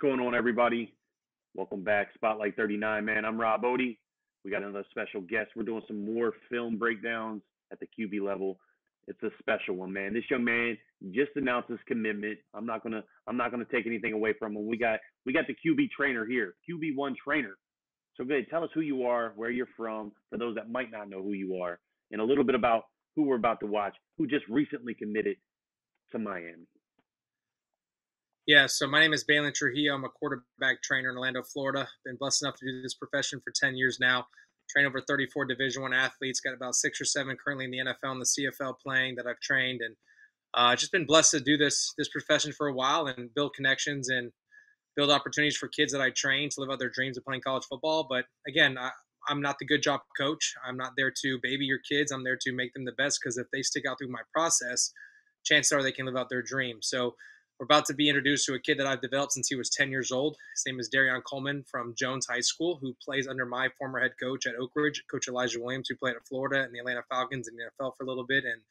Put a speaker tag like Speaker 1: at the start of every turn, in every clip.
Speaker 1: going on, everybody? Welcome back, Spotlight 39, man. I'm Rob Odie. We got another special guest. We're doing some more film breakdowns at the QB level. It's a special one, man. This young man just announced his commitment. I'm not gonna I'm not gonna take anything away from him. We got we got the QB trainer here, QB one trainer. So good. Tell us who you are, where you're from, for those that might not know who you are, and a little bit about who we're about to watch, who just recently committed to Miami.
Speaker 2: Yeah, so my name is Baylin Trujillo. I'm a quarterback trainer in Orlando, Florida. Been blessed enough to do this profession for 10 years now. Train over 34 Division One athletes. Got about six or seven currently in the NFL and the CFL playing that I've trained, and uh, just been blessed to do this this profession for a while and build connections and build opportunities for kids that I train to live out their dreams of playing college football. But again, I, I'm not the good job coach. I'm not there to baby your kids. I'm there to make them the best because if they stick out through my process, chances are they can live out their dream. So we're about to be introduced to a kid that I've developed since he was 10 years old. His name is Dereon Coleman from Jones High School, who plays under my former head coach at Oak Ridge, Coach Elijah Williams, who played at Florida and the Atlanta Falcons in the NFL for a little bit. And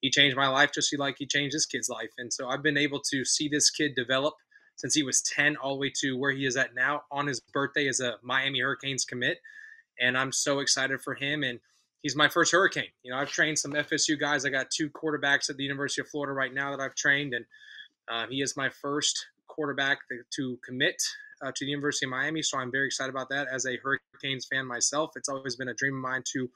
Speaker 2: he changed my life just like he changed this kid's life. And so I've been able to see this kid develop since he was 10 all the way to where he is at now on his birthday as a Miami Hurricanes commit. And I'm so excited for him. And he's my first Hurricane. You know, I've trained some FSU guys. I got two quarterbacks at the University of Florida right now that I've trained. And uh, he is my first quarterback to commit uh, to the University of Miami, so I'm very excited about that. As a Hurricanes fan myself, it's always been a dream of mine to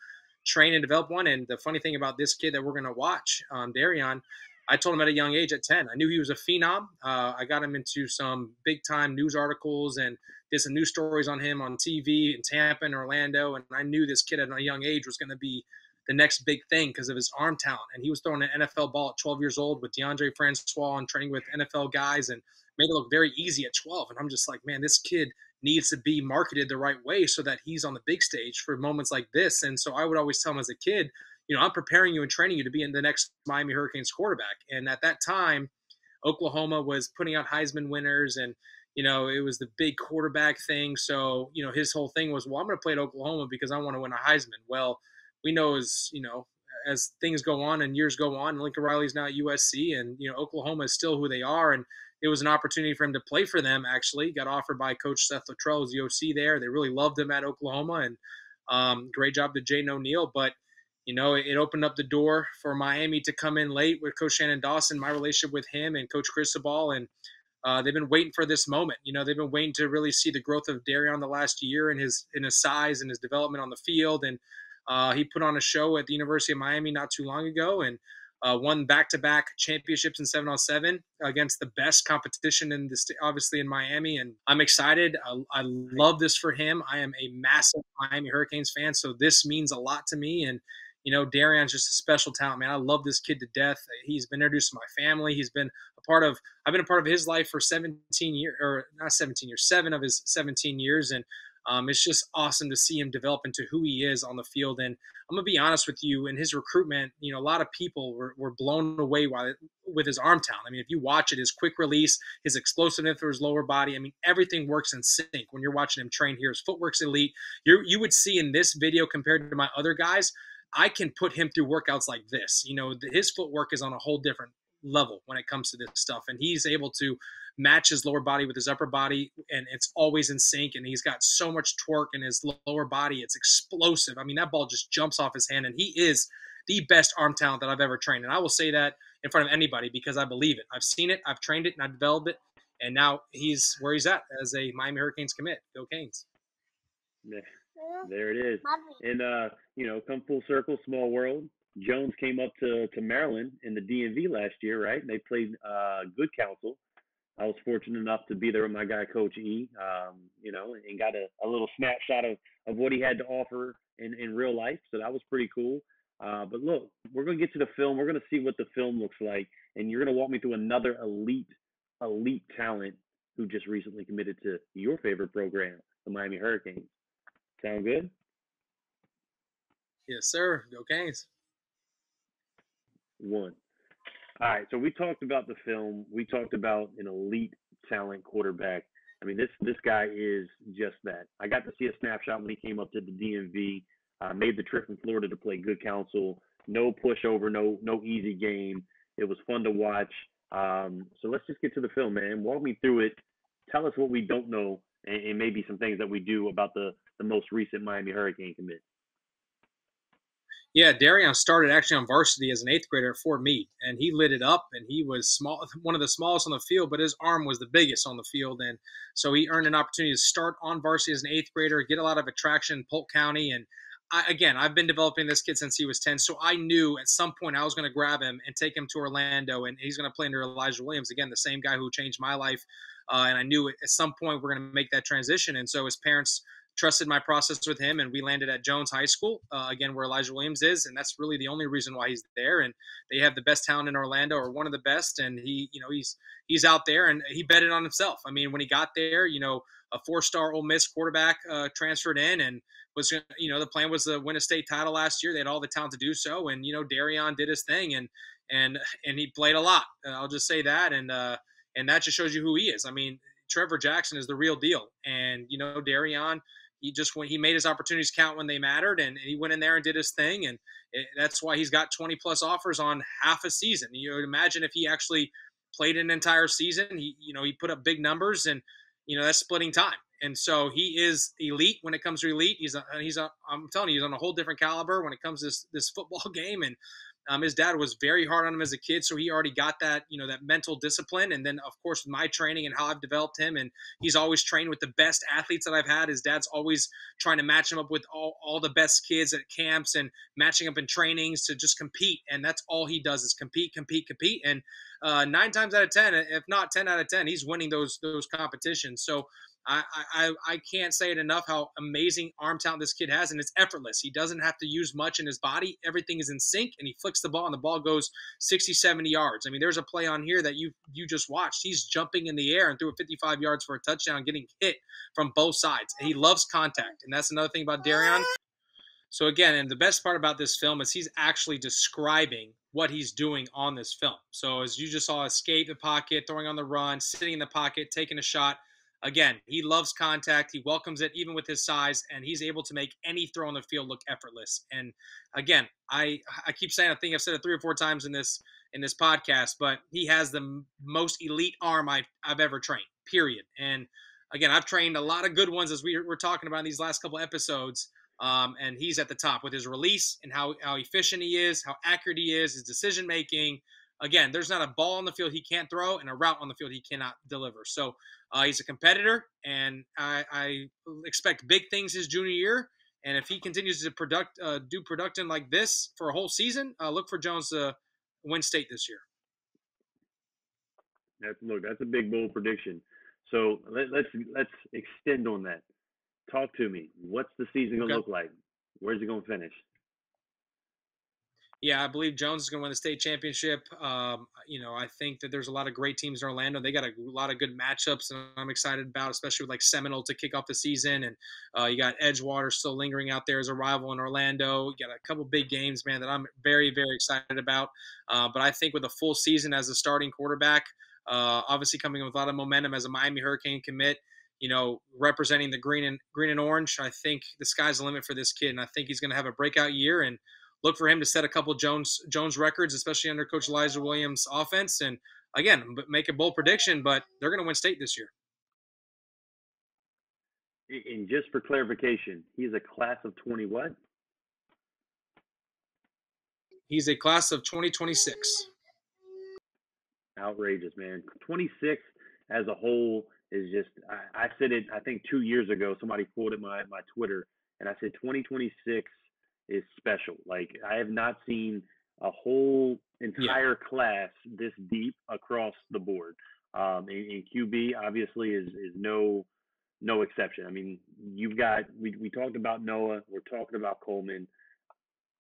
Speaker 2: train and develop one. And the funny thing about this kid that we're going to watch, um, Dereon, I told him at a young age, at 10, I knew he was a phenom. Uh, I got him into some big time news articles and did some news stories on him on TV in Tampa and Orlando. And I knew this kid at a young age was going to be the next big thing because of his arm talent. And he was throwing an NFL ball at 12 years old with Deondre Francois and training with NFL guys and made it look very easy at 12. And I'm just like, man, this kid needs to be marketed the right way so that he's on the big stage for moments like this. And so I would always tell him as a kid, you know, I'm preparing you and training you to be in the next Miami Hurricanes quarterback. And at that time, Oklahoma was putting out Heisman winners and you know, it was the big quarterback thing. So, you know, his whole thing was, well, I'm going to play at Oklahoma because I want to win a Heisman. Well, we know as you know as things go on and years go on, Lincoln Riley's now at USC, and you know Oklahoma is still who they are, and it was an opportunity for him to play for them. Actually, got offered by Coach Seth Littrell as the OC there. They really loved him at Oklahoma, and um, great job to Jayden O'Neal. But you know, it, opened up the door for Miami to come in late with Coach Shannon Dawson. My relationship with him and Coach Cristobal, and uh, they've been waiting for this moment. You know, they've been waiting to really see the growth of Dereon the last year and his in his size and his development on the field, and uh, he put on a show at the University of Miami not too long ago and uh, won back-to-back championships in seven on seven against the best competition in this, obviously in Miami. And I'm excited. I, I love this for him. I am a massive Miami Hurricanes fan, so this means a lot to me. And you know, Dereon's just a special talent, man. I love this kid to death. He's been introduced to my family. He's been a part of. I've been a part of his life for 17 years, or not 17 years, seven of his 17 years, and um, it's just awesome to see him develop into who he is on the field. And I'm gonna be honest with you, in his recruitment, you know, a lot of people were, were blown away with his arm talent. I mean, if you watch it, his quick release, his explosiveness for his lower body, I mean, everything works in sync when you're watching him train here. His footwork's elite. You you would see in this video compared to my other guys, I can put him through workouts like this. You know, his footwork is on a whole different level when it comes to this stuff, and he's able to match his lower body with his upper body, and it's always in sync. And he's got so much torque in his lower body; it's explosive. I mean, that ball just jumps off his hand, and he is the best arm talent that I've ever trained. And I will say that in front of anybody because I believe it. I've seen it, I've trained it, and I've developed it. And now he's where he's at as a Miami Hurricanes commit. Go Canes.
Speaker 1: Yeah, there it is. And uh, you know, come full circle, small world. Jones came up to, to Maryland in the DMV last year, right? And they played uh, good counsel. I was fortunate enough to be there with my guy, Coach E, um, you know, and got a, a little snapshot of, of what he had to offer in, in real life. So that was pretty cool. Uh, but look, we're going to get to the film. We're going to see what the film looks like. And you're going to walk me through another elite, elite talent who just recently committed to your favorite program, the Miami Hurricanes. Sound good?
Speaker 2: Yes, sir. Go Canes.
Speaker 1: One. All right, so we talked about the film. We talked about an elite talent quarterback. I mean, this this guy is just that. I got to see a snapshot when he came up to the DMV. Uh, made the trip from Florida to play good counsel. No pushover, no no easy game. It was fun to watch. Um, so let's just get to the film, man. Walk me through it. tell us what we don't know and, and maybe some things that we do about the the most recent Miami Hurricane commit.
Speaker 2: Yeah, Dereon started actually on varsity as an eighth grader at Fort Meade, and he lit it up. And he was small, one of the smallest on the field, but his arm was the biggest on the field, and so he earned an opportunity to start on varsity as an eighth grader, get a lot of attraction in Polk County, and I, again, I've been developing this kid since he was 10. So I knew at some point I was going to grab him and take him to Orlando, and he's going to play under Elijah Williams. Again, the same guy who changed my life. Uh, and I knew at some point we're going to make that transition. And so his parents trusted my process with him, and we landed at Jones High School, uh, again, where Elijah Williams is. And that's really the only reason why he's there. And they have the best talent in Orlando, or one of the best. And he, you know, he's he's out there and he betted on himself. I mean, when he got there, you know, a four-star Ole Miss quarterback uh, transferred in and was you know the plan was to win a state title last year. They had all the talent to do so, and you know Dereon did his thing and and and he played a lot. Uh, I'll just say that, and uh, and that just shows you who he is. I mean, Trever Jackson is the real deal, and you know Dereon. He just when he made his opportunities count when they mattered, and, and he went in there and did his thing, and it, that's why he's got 20 plus offers on half a season. You would imagine if he actually played an entire season, he you know he put up big numbers, and you know that's splitting time and so he is elite when it comes to elite. He's a, he's a, I'm telling you, he's on a whole different caliber when it comes to this, this football game. And um, his dad was very hard on him as a kid, so he already got that, you know, that mental discipline. And then, of course, my training and how I've developed him, and he's always trained with the best athletes that I've had. His dad's always trying to match him up with all, all the best kids at camps and matching up in trainings to just compete. And that's all he does is compete, compete, compete. And uh, nine times out of ten, if not ten out of ten, he's winning those those competitions. So I, I, I can't say it enough how amazing arm talent this kid has, and it's effortless. He doesn't have to use much in his body. Everything is in sync, and he flicks the ball, and the ball goes 60, 70 yards. I mean, there's a play on here that you you just watched. He's jumping in the air and threw it 55 yards for a touchdown, getting hit from both sides. And he loves contact, and that's another thing about Dereon. So again, and the best part about this film is he's actually describing what he's doing on this film. So as you just saw, escape the pocket, throwing on the run, sitting in the pocket, taking a shot Again, he loves contact. He welcomes it even with his size, and he's able to make any throw on the field look effortless. And again, I I keep saying I think I've said it three or four times in this in this podcast, but he has the most elite arm I've, I've ever trained. Period. And again, I've trained a lot of good ones as we were talking about in these last couple episodes. Um, and he's at the top with his release and how, how efficient he is, how accurate he is, his decision making. Again, there's not a ball on the field he can't throw and a route on the field he cannot deliver. So uh, he's a competitor, and I, I, expect big things his junior year. And if he continues to product, uh, do production like this for a whole season, uh, look for Jones to win state this year.
Speaker 1: That's look. That's a big bold prediction. So let, us let's, let's extend on that. Talk to me. What's the season gonna okay. look like? Where's he gonna finish?
Speaker 2: Yeah, I believe Jones is going to win the state championship. Um, you know, I think that there's a lot of great teams in Orlando. They got a lot of good matchups, and I'm excited about, especially with like Seminole to kick off the season, and uh, you got Edgewater still lingering out there as a rival in Orlando. You got a couple big games, man, that I'm very, very excited about. Uh, but I think with a full season as a starting quarterback, uh, obviously coming with a lot of momentum as a Miami Hurricane commit, you know, representing the green and green and orange. I think the sky's the limit for this kid, and I think he's going to have a breakout year and look for him to set a couple Jones Jones records, especially under Coach Elijah Williams' offense. And again, make a bold prediction, but they're going to win state this year.
Speaker 1: And just for clarification, he's a class of 20 what?
Speaker 2: He's a class of 2026.
Speaker 1: Outrageous, man. 26 as a whole is just, I, I said it, I think two years ago, somebody quoted my, my Twitter, and I said 2026 is special. Like I have not seen a whole entire yeah. class this deep across the board. Um, and, and, QB obviously is is no no exception. I mean, you've got we, we talked about Noah, we're talking about Coleman.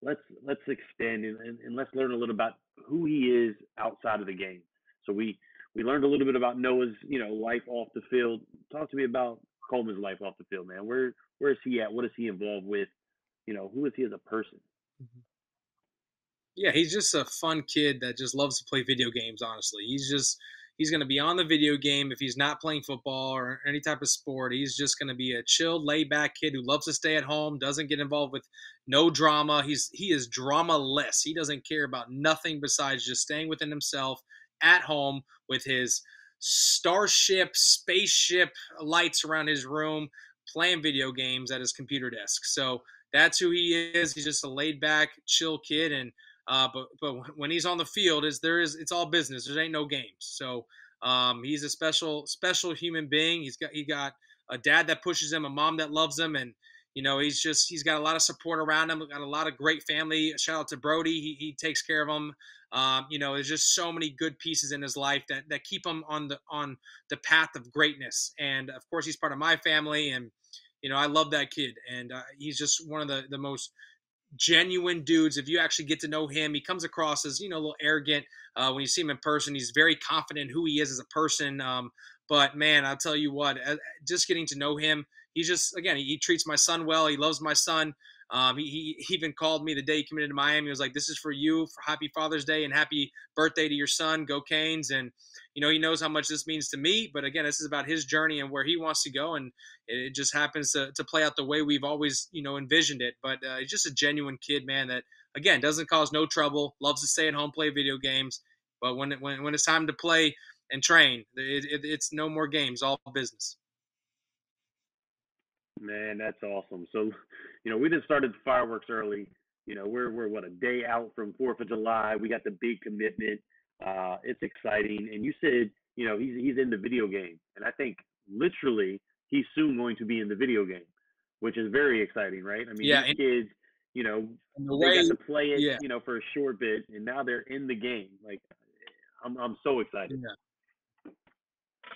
Speaker 1: Let's let's extend and, and, and let's learn a little about who he is outside of the game. So we we learned a little bit about Noah's you know life off the field. Talk to me about Coleman's life off the field, man. Where where is he at? What is he involved with? You know, who is he as a person? Mm-hmm.
Speaker 2: Yeah, he's just a fun kid that just loves to play video games. Honestly, he's just he's going to be on the video game if he's not playing football or any type of sport. He's just going to be a chill, laid back kid who loves to stay at home, doesn't get involved with no drama. He's he is drama-less. He doesn't care about nothing besides just staying within himself at home with his starship, spaceship lights around his room, playing video games at his computer desk. So that's who he is. He's just a laid back, chill kid. And uh, but but when he's on the field, is there is it's all business. There ain't no games. So um, he's a special special human being. He's got he got a dad that pushes him, a mom that loves him, and you know he's just he's got a lot of support around him. Got a lot of great family. Shout out to Brody. He, he takes care of him. Um, you know, there's just so many good pieces in his life that that keep him on the on the path of greatness. And of course, he's part of my family, and you know I love that kid, and uh, he's just one of the the most genuine dudes. If you actually get to know him, he comes across as you know a little arrogant uh, when you see him in person. He's very confident who he is as a person. Um, but man, I'll tell you what, just getting to know him, he's just again he, he treats my son well. He loves my son. Um, he, he even called me the day he committed to Miami. He was like, "This is for you. For Happy Father's Day and happy birthday to your son. Go Canes!" And you know he knows how much this means to me. But again, this is about his journey and where he wants to go, and it just happens to, to play out the way we've always you know envisioned it. But uh, he's just a genuine kid, man. That again doesn't cause no trouble. Loves to stay at home, play video games. But when it, when when it's time to play and train, it, it, it's no more games, all business.
Speaker 1: Man, that's awesome. So, you know, we just started the fireworks early. You know, we're we're what a day out from Fourth of July. We got the big commitment. Uh, it's exciting. And you said, you know, he's he's in the video game, and I think literally he's soon going to be in the video game, which is very exciting, right? I mean, yeah, these kids, you know, the they way, got to play it, yeah. you know, for a short bit, and now they're in the game. Like, I'm I'm so excited.
Speaker 2: Yeah.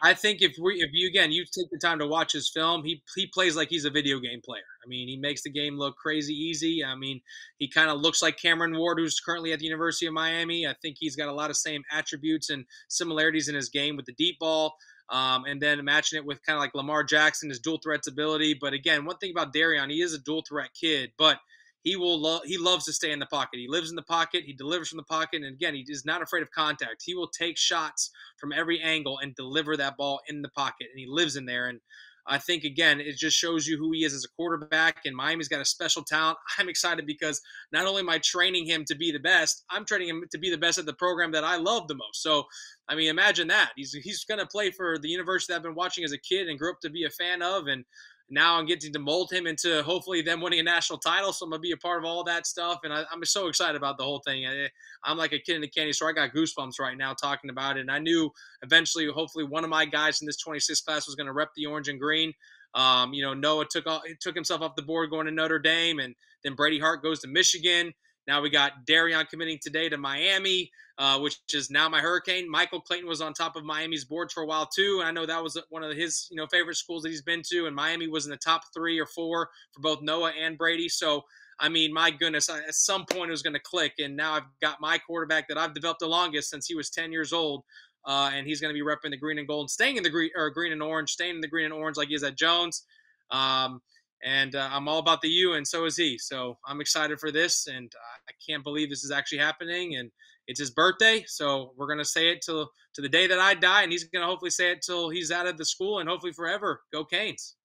Speaker 2: I think if we, if you again, you take the time to watch his film, he he plays like he's a video game player. I mean, he makes the game look crazy easy. I mean, he kind of looks like Cameron Ward, who's currently at the University of Miami. I think he's got a lot of same attributes and similarities in his game with the deep ball. Um, and then matching it with kind of like Lamar Jackson, his dual threats ability. But again, one thing about Dereon, he is a dual threat kid, but he will he loves to stay in the pocket. He lives in the pocket. He delivers from the pocket, and again, he is not afraid of contact. He will take shots from every angle and deliver that ball in the pocket, and he lives in there. And I think again, it just shows you who he is as a quarterback. And Miami's got a special talent. I'm excited because not only am I training him to be the best, I'm training him to be the best at the program that I love the most. So, I mean, imagine that. He's he's going to play for the university that I've been watching as a kid and grew up to be a fan of, and now I'm getting to mold him into hopefully them winning a national title. So I'm gonna be a part of all that stuff, and I, am so excited about the whole thing. I, am like a kid in a candy store. I got goosebumps right now talking about it. And I knew eventually, hopefully, one of my guys in this 26 class was gonna rep the orange and green. Um, you know, Noah took off, took himself off the board going to Notre Dame, and then Brady Hart goes to Michigan. Now we got Dereon committing today to Miami, uh, which is now my Hurricane. Michael Clayton was on top of Miami's board for a while too, and I know that was one of his you know favorite schools that he's been to. And Miami was in the top three or four for both Noah and Brady. So I mean, my goodness, at some point it was going to click, and now I've got my quarterback that I've developed the longest since he was 10 years old. Uh, and he's going to be repping the green and gold, staying in the green or green and orange, staying in the green and orange like he is at Jones. Um, and uh, I'm all about the U, and so is he. So I'm excited for this, and I can't believe this is actually happening. And it's his birthday, so we're gonna say it till to the day that I die, and he's gonna hopefully say it till he's out of the school, and hopefully forever. Go Canes!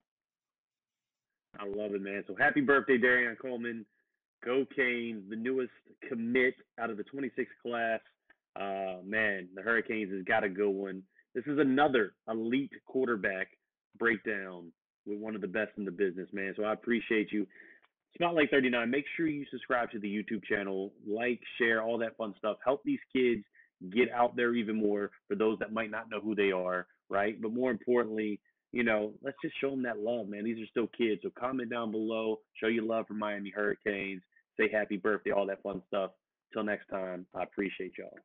Speaker 1: I love it, man. So happy birthday, Dereon Coleman. Go Canes, the newest commit out of the 26th class. Uh, man, the Hurricanes has got a good one. This is another elite quarterback breakdown with one of the best in the business, man. So I appreciate you. Spotlight 39, make sure you subscribe to the YouTube channel, like, share, all that fun stuff. Help these kids get out there even more for those that might not know who they are, right? But more importantly, you know, let's just show them that love, man. These are still kids. So comment down below, show your love for Miami Hurricanes, say happy birthday, all that fun stuff. Till next time, I appreciate y'all.